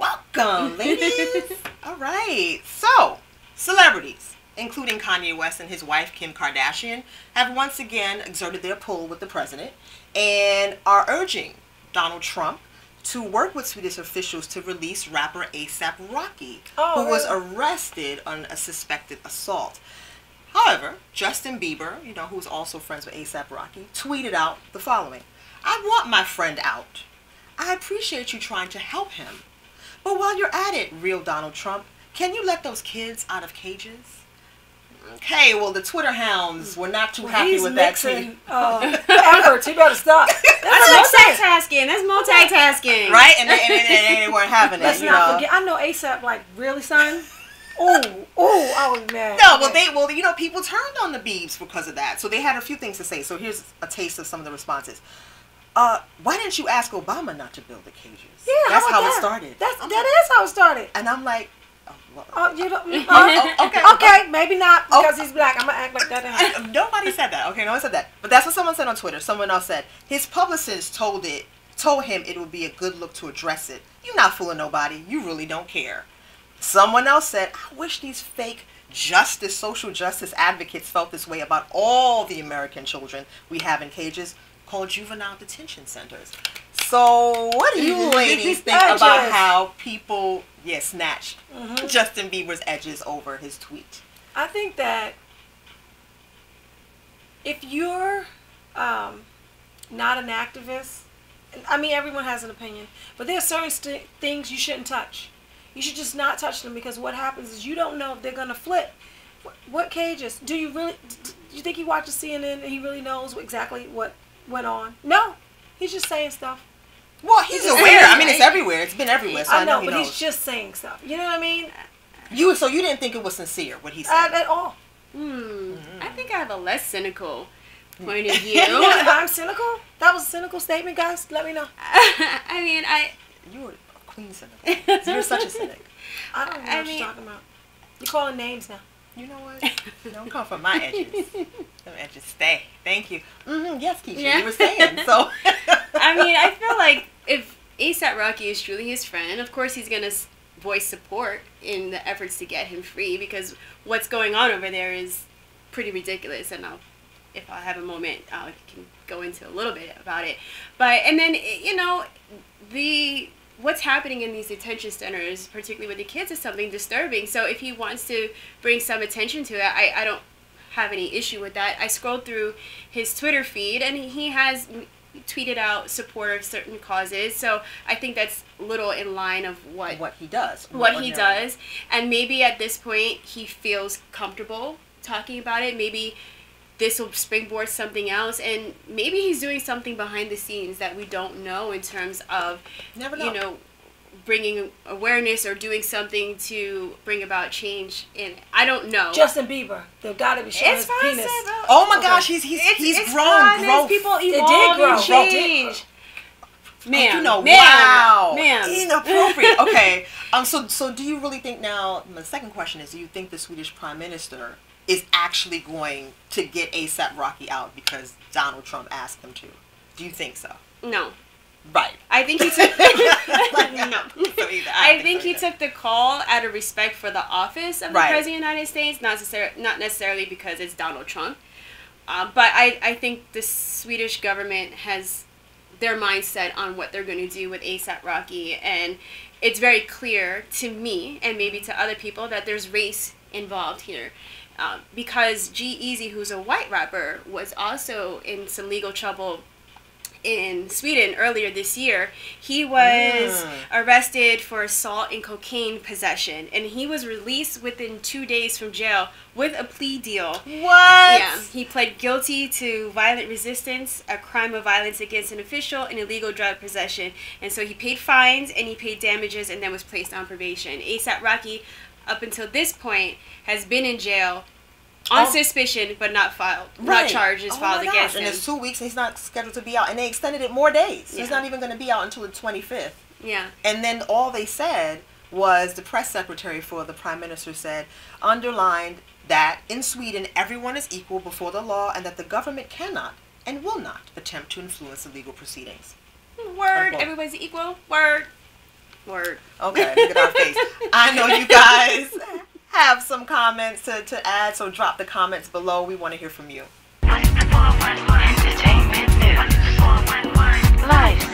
welcome, ladies. All right. So, celebrities, including Kanye West and his wife Kim Kardashian, have once again exerted their pull with the president and are urging Donald Trump to work with Swedish officials to release rapper ASAP Rocky, Oh, who was arrested on a suspected assault. However, Justin Bieber, you know, who's also friends with ASAP Rocky, tweeted out the following I want my friend out. I appreciate you trying to help him. But while you're at it, real Donald Trump, can you let those kids out of cages? Okay, well, the Twitter hounds were not too happy He's with that mixing tweet. uh, efforts. He better stop. That's That's what I'm saying. multitasking. That's multitasking. Right? And they, and, they, and they weren't having it, Let's you not know. forget. I know ASAP. Like really, son. Oh, oh, I was mad. No, well, they, well, you know, people turned on the Beebs because of that. So they had a few things to say. So here's a taste of some of the responses. Uh, why didn't you ask Obama not to build the cages? Yeah, that's how it started. That's I'm that like- is how it started. And I'm like, oh, well, Oh, you don't. oh, oh, okay, okay, maybe not Oh. because he's black. I'm gonna act like that. Nobody said that. Okay, no one said that. But that's what someone said on Twitter. Someone else said his publicist told it, told him it would be a good look to address it. You're not fooling nobody. You really don't care. Someone else said, I wish these fake justice, social justice advocates felt this way about all the American children we have in cages called juvenile detention centers. So, what do you ladies think about how people, yeah, snatched Mhm. Justin Bieber's edges over his tweet? I think that if you're um, not an activist, I mean, everyone has an opinion, but there are certain st- things you shouldn't touch. You should just not touch them because what happens is you don't know if they're gonna flip. What, what cages? Do you really? Do you think he watches CNN and he really knows exactly what went on? No, he's just saying stuff. Well, he's just aware. I mean, it's everywhere. It's been everywhere. So I, I know, he but knows. he's just saying stuff. You know what I mean? you. So you didn't think it was sincere what he said? At, at all. Hmm. I think I have a less cynical point of view. I'm cynical. That was a cynical statement, guys. Let me know. I mean, I. you were a queen cynic. You're such a cynic. I don't know I what mean- you're talking about. You're calling names now. You know what? Don't come from my edges. Them edges stay. Thank you. Mm-hmm. Yes, Keisha. Yeah. You were saying so. I mean, I feel like if ASAP Rocky is truly his friend, of course he's gonna voice support in the efforts to get him free because what's going on over there is pretty ridiculous. And I'll, if I have a moment, I can go into a little bit about it. But and then you know, the what's happening in these detention centers, particularly with the kids, is something disturbing. So if he wants to bring some attention to it, I, I don't have any issue with that. I scrolled through his Twitter feed and he has tweeted out support of certain causes. So I think that's little in line of what what he does. what he does and maybe at this point he feels comfortable talking about it maybe this will springboard something else and maybe he's doing something behind the scenes that we don't know in terms of Never know. you know bringing awareness or doing something to bring about change in i don't know Justin Bieber. They've got to be showing it's his penis. possible Oh my Okay. gosh, he's he's it's, he's it's grown. fun. growth. It's people did evolve grow. and Growth did change Oh, man you know, man, wow, man. inappropriate. okay, um, so so do you really think now? My second question is: Do you think the Swedish Prime Minister is actually going to get ASAP Rocky out because Donald Trump asked them to? Do you think so? no Right. i think he took no. So either, I think he so took the call out of respect for the office of the Right. president of the United States, not necessarily not necessarily because it's Donald Trump. Uh, but I, I think the Swedish government has their mindset on what they're going to do with ASAP Rocky, and it's very clear to me and maybe to other people that there's race involved here. Um, because G-Eazy, who's a white rapper, was also in some legal trouble in Sweden earlier this year. He was Mm. arrested for assault and cocaine possession, and he was released within two days from jail with a plea deal. What? Yeah, he pled guilty to violent resistance, a crime of violence against an official, and illegal drug possession. And so he paid fines and he paid damages and then was placed on probation. ASAP Rocky, up until this point, has been in jail on Oh. suspicion but not filed, Right. not charges Oh filed against him And it's two weeks and he's not scheduled to be out. And they extended it more days. Yeah. He's not even going to be out until the 25th. Yeah. And then all they said was the press secretary for the prime minister said, underlined that in Sweden everyone is equal before the law and that the government cannot and will not attempt to influence the legal proceedings. Hmm, word. Unquote. Everybody's equal. Word. Okay, look at our face. I know you guys have some comments to, to add, so drop the comments below. We want to hear from you. Life